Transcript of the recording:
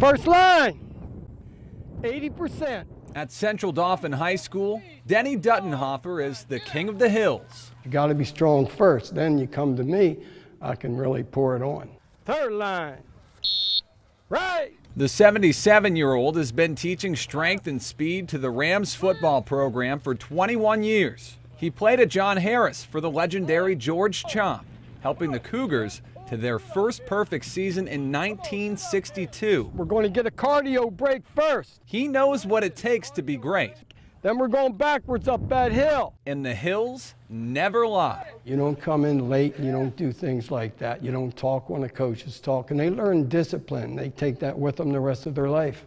First line, 80%. At Central Dauphin High School, Denny Duttenhofer is the king of the hills. You got to be strong first, then you come to me, I can really pour it on. Third line, right. The 77 year old has been teaching strength and speed to the Rams football program for 21 years. He played at John Harris for the legendary George Chaump, helping the Cougars to their first perfect season in 1962. We're going to get a cardio break first. He knows what it takes to be great. Then we're going backwards up that hill. And the hills never lie. You don't come in late, you don't do things like that. You don't talk when a coach is talking. They learn discipline. They take that with them the rest of their life.